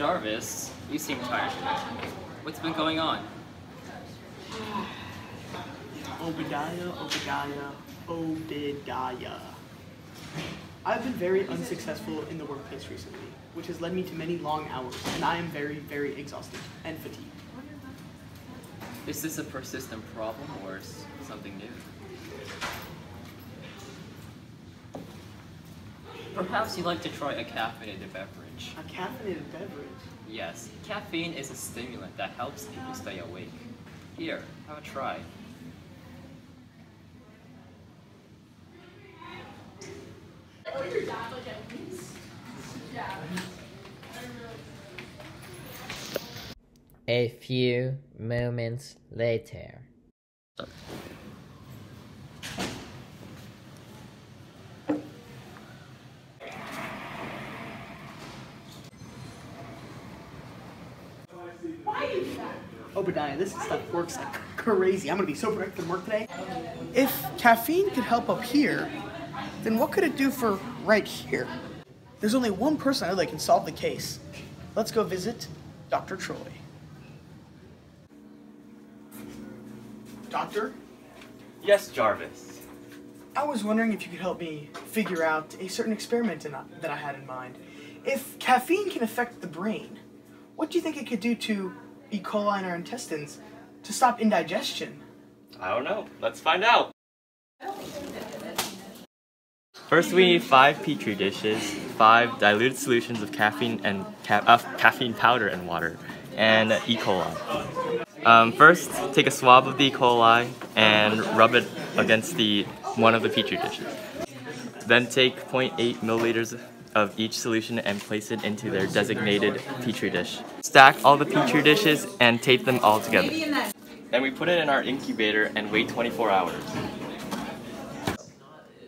Jarvis, you seem tired. What's been going on? Obadiah, Obadiah, Obadiah. I've been very unsuccessful in the workplace recently, which has led me to many long hours, and I am very, very exhausted and fatigued. Is this a persistent problem or something new? Perhaps you'd like to try a caffeinated beverage. A caffeinated beverage. Yes, caffeine is a stimulant that helps people stay awake. Here, have a try. A few moments later. Oh, Obadiah, this stuff works like crazy. I'm gonna be so productive from work today. If caffeine could help up here, then what could it do for right here? There's only one person I know that can solve the case. Let's go visit Dr. Troy. Doctor, Yes, Jarvis. I was wondering if you could help me figure out a certain experiment that I had in mind. If caffeine can affect the brain, what do you think it could do to E. coli in our intestines to stop indigestion? I don't know. Let's find out. First, we need five petri dishes, five diluted solutions of caffeine and ca- uh, caffeine powder and water, and E. coli. Um, first, take a swab of the E. coli and rub it against the one of the petri dishes. Then take 0.8 milliliters of each solution and place it into their designated petri dish. Stack all the petri dishes and tape them all together. Then we put it in our incubator and wait 24 hours.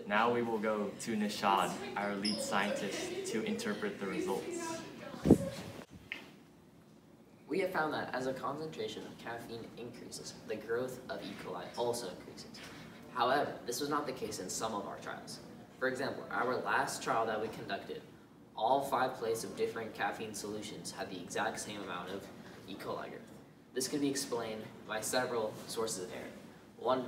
Now we will go to Nishad, our lead scientist, to interpret the results. We have found that as a concentration of caffeine increases, the growth of E. coli also increases. However, this was not the case in some of our trials. For example, our last trial that we conducted, all five plates of different caffeine solutions had the exact same amount of E. coli. This could be explained by several sources of error. One,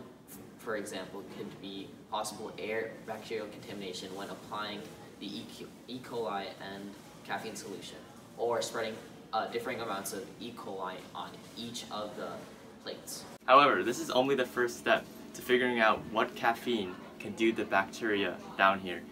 for example, could be possible air bacterial contamination when applying the E. coli and caffeine solution, or spreading uh, differing amounts of E. coli on each of the plates. However, this is only the first step to figuring out what caffeine can do the bacteria down here